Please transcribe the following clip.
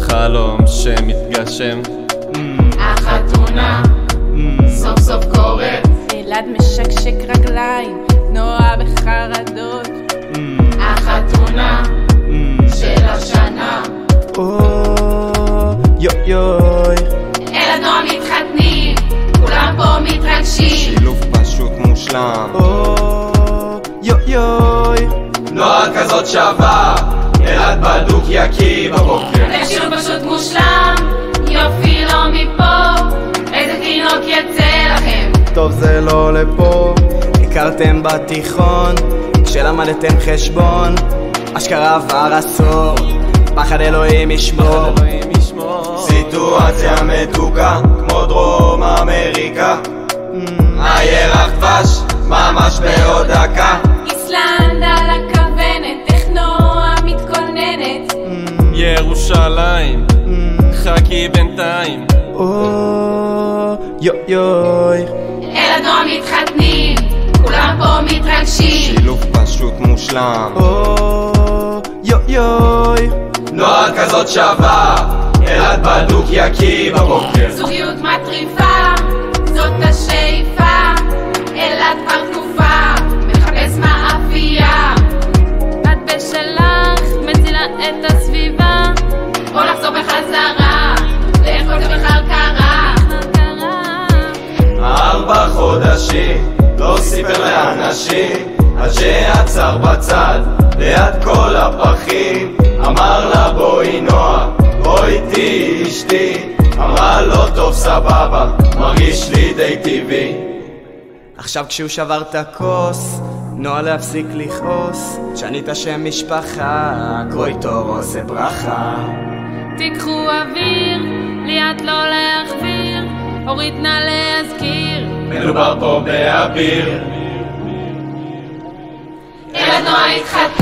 חלום שמתגשם החתונה סוף סוף קורית אלעד משקשק רגליים, נועה בחרדות. החתונה של השנה או, יו יוי. אלעד נועה מתחתנים כולם פה מתרגשים שילוב פשוט מושלם או, יו יוי. נועה כזאת שווה, אלעד בדוק יקיא בבוקר תקשיבו פשוט מושלם יופי לא מפה איזה תינוק יצא לכם טוב זה לא לפה. הכרתם בתיכון, כשלמדתם חשבון. אשכרה עבר עשור, פחד אלוהים ישמור. סיטואציה מתוקה, כמו דרום אמריקה הירח דבש, ממש בעוד דקה ירושלים, חכי בינתיים. או, יו יוי. אלעד נועה מתחתנים כולם פה מתרגשים. שילוב פשוט מושלם. או, יו יוי. נועה כזאת שווה, אלעד בדוק יקיא בבוקר זוגיות מטריפה לא סיפר לאנשים, עד שעצר בצד, ליד כל הפחים, אמר לה בואי נועה, בואי איתי אשתי, אמרה לו טוב סבבה, מרגיש לי די טבעי. עכשיו כשהוא שבר את הכוס, נועה להפסיק לכעוס, שאני את השם משפחה, קרוי תור עושה ברכה. תיקחו אוויר, ליאת לא להחביר, אורית נא להזכיר. מדובר פה באוויר. אלא נועה התחתנה